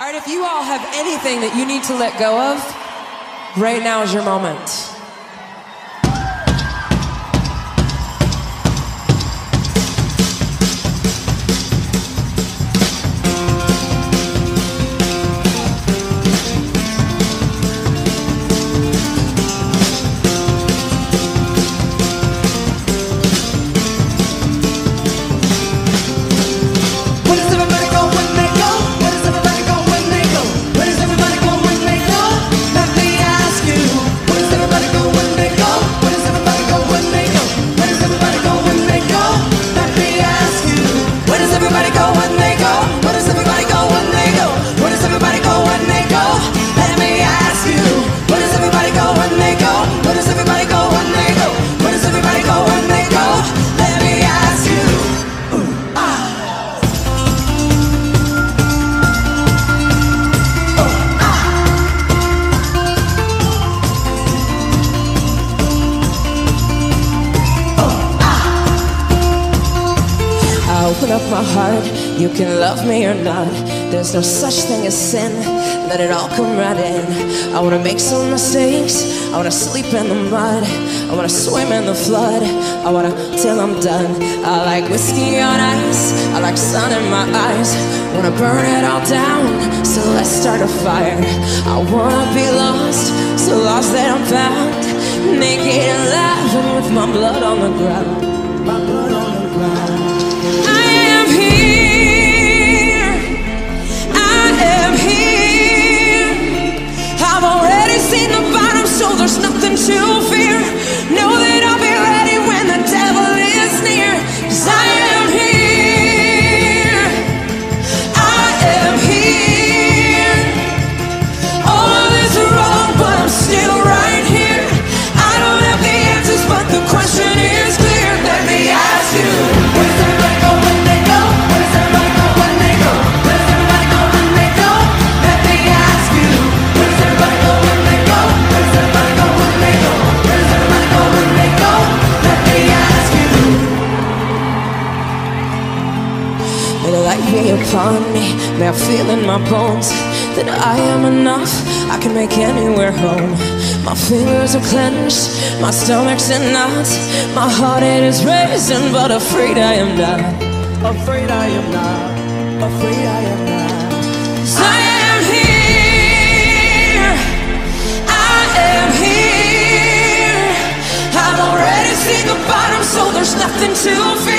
All right, if you all have anything that you need to let go of, right now is your moment. My heart, you can love me or not. There's no such thing as sin, let it all come right in. I wanna make some mistakes, I wanna sleep in the mud, I wanna swim in the flood, I wanna till I'm done. I like whiskey on ice, I like sun in my eyes, wanna burn it all down, so let's start a fire. I wanna be lost, so lost that I'm found, naked and laughing with my blood on the ground. and the light be upon me. May I feel in my bones that I am enough. I can make anywhere home. My fingers are clenched, my stomach's in knots, my heart it is racing, but afraid I am not. Afraid I am not. Afraid I am not. I am here. I am here. I've already seen the bottom, so there's nothing to fear.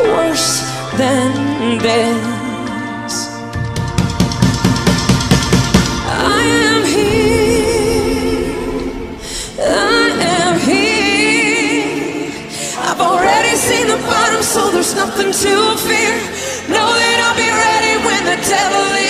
worse than this. I am here. I am here. I've already seen the bottom, so there's nothing to fear. Know that I'll be ready when the devil